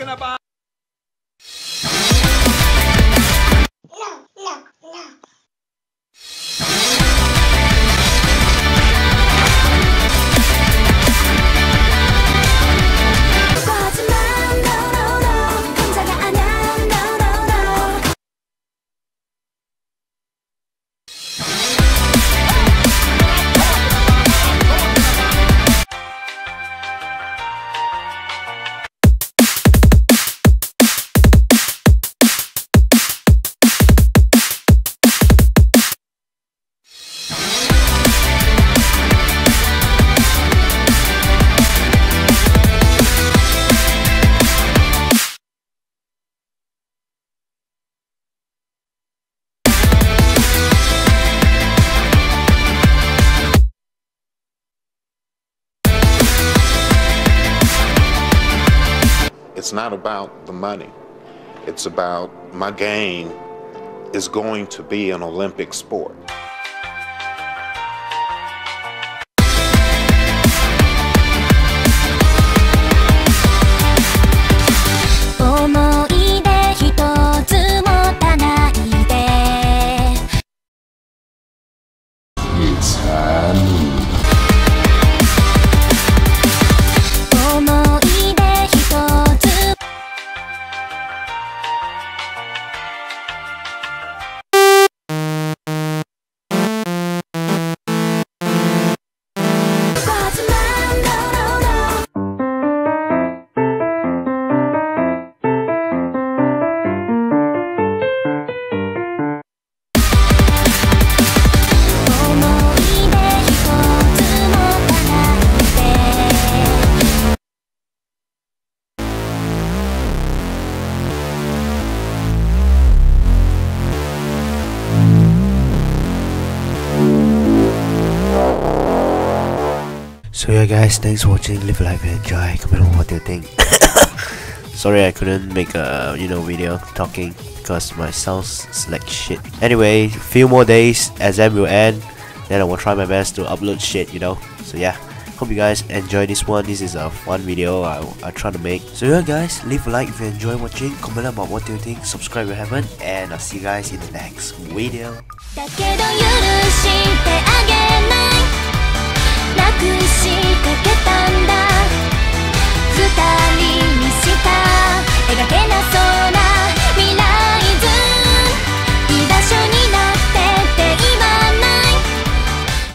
talking about. It's not about the money. It's about my game is going to be an Olympic sport. 思い So yeah guys, thanks for watching, live a life and enjoy, comment on what do you think. Sorry I couldn't make a you know video talking because my sounds is like shit. Anyway, few more days, exam will end, then I will try my best to upload shit, you know. So yeah, hope you guys enjoy this one. This is a fun video I, I try to make. So yeah guys, leave a like if you enjoy watching, comment about what do you think, subscribe if you haven't, and I'll see you guys in the next video.